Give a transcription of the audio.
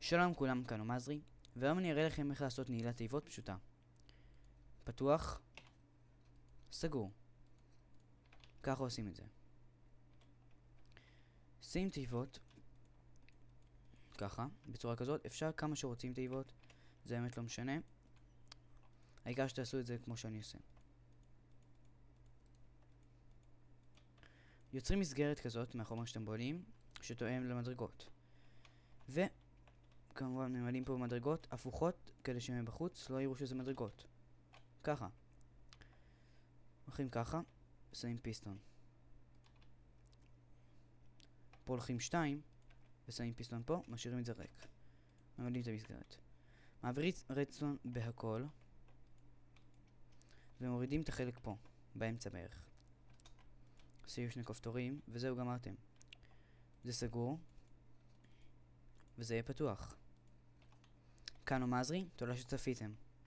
שלום כולם, כאן עומזרי, והיום אני אראה לכם איך לעשות נעילת תיבות פשוטה. פתוח, סגור. ככה עושים את זה. שים תיבות, ככה, בצורה כזאת, אפשר כמה שרוצים תיבות, זה באמת לא משנה. העיקר שתעשו את זה כמו שאני עושה. יוצרים מסגרת כזאת מהחומר שאתם בונים, שתואם למדרגות. וכמובן ממלאים פה מדרגות הפוכות, כדי שמבחוץ לא יראו שזה מדרגות. ככה. הולכים ככה, ושמים פיסטון. פה הולכים שתיים, ושמים פיסטון פה, משאירים את זה ריק. ממלאים את המסגרת. מעבירים רדסטון בהכל, ומורידים את החלק פה, באמצע בערך. עושים שני כפתורים, וזהו גמרתם. זה סגור, וזה יהיה פתוח. כאן הוא מזרי, תודה שצפיתם.